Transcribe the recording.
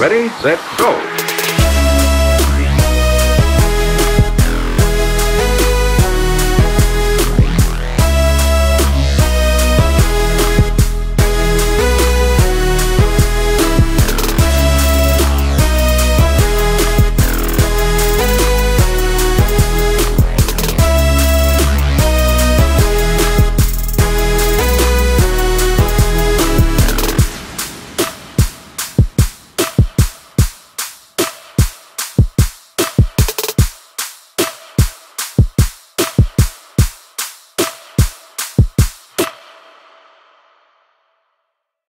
Ready, set, go.